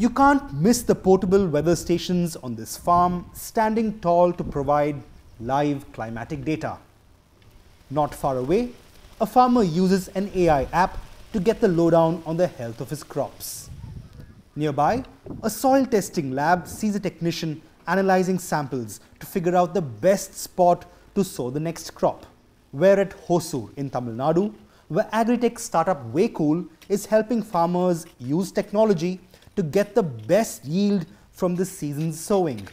You can't miss the portable weather stations on this farm, standing tall to provide live climatic data. Not far away, a farmer uses an AI app to get the lowdown on the health of his crops. Nearby, a soil testing lab sees a technician analyzing samples to figure out the best spot to sow the next crop. We're at Hosur in Tamil Nadu, where agri-tech startup Waycool is helping farmers use technology to get the best yield from the season's sowing.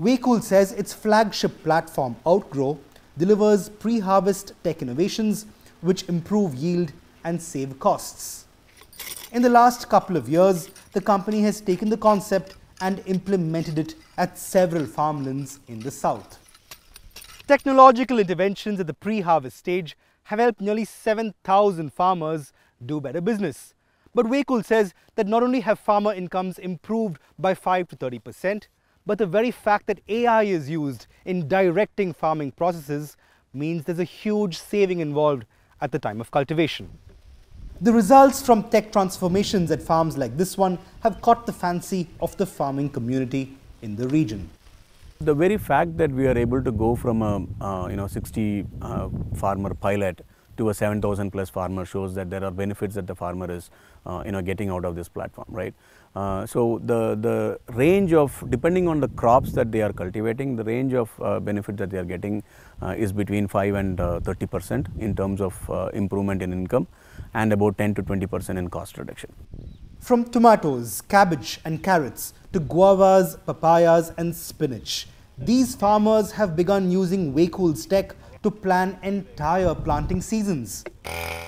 Waycool says its flagship platform, Outgrow, delivers pre-harvest tech innovations which improve yield and save costs. In the last couple of years, the company has taken the concept and implemented it at several farmlands in the south. Technological interventions at the pre-harvest stage have helped nearly 7,000 farmers do better business. But Waycool says that not only have farmer incomes improved by 5 to 30 percent, but the very fact that AI is used in directing farming processes means there's a huge saving involved at the time of cultivation. The results from tech transformations at farms like this one have caught the fancy of the farming community in the region. The very fact that we are able to go from a uh, you know 60 uh, farmer pilot to a 7,000 plus farmer shows that there are benefits that the farmer is uh, you know getting out of this platform, right? Uh, so the the range of depending on the crops that they are cultivating, the range of uh, benefit that they are getting uh, is between 5 and uh, 30 percent in terms of uh, improvement in income, and about 10 to 20 percent in cost reduction. From tomatoes, cabbage, and carrots to guavas, papayas, and spinach, these farmers have begun using Waycool's tech to plan entire planting seasons.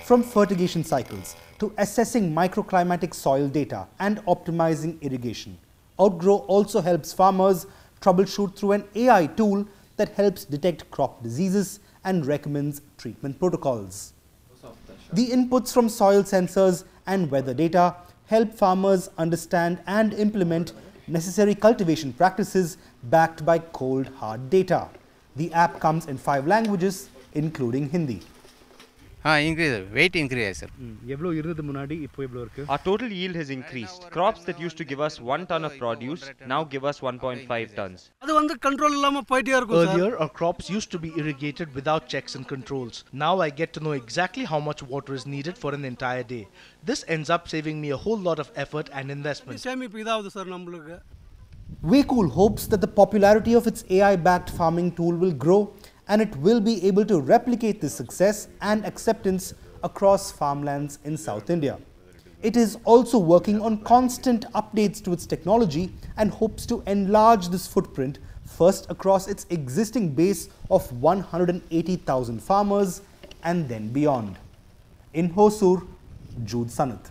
From fertigation cycles to assessing microclimatic soil data and optimizing irrigation, Outgrow also helps farmers troubleshoot through an AI tool that helps detect crop diseases and recommends treatment protocols. The inputs from soil sensors and weather data help farmers understand and implement necessary cultivation practices backed by cold hard data. The app comes in five languages, including Hindi. Ah increase weight increase sir எவ்வளோ இருந்தது முன்னாடி இப்போ எவ்வளோ இருக்கு Our total yield has increased. Crops that used to give us 1 ton of produce now give us 1.5 tons. அது வந்து control இல்லாம போயிட்டே இருக்கும் sir Earlier, our crops used to be irrigated without checks and controls. Now I get to know exactly how much water is needed for an entire day. This ends up saving me a whole lot of effort and investment. சேமிப்பு இதாகுது sir நம்மளுக்கு Waycool hopes that the popularity of its AI-backed farming tool will grow and it will be able to replicate this success and acceptance across farmlands in South India. It is also working on constant updates to its technology and hopes to enlarge this footprint first across its existing base of 180,000 farmers and then beyond. In Hosur, Jude Sannith.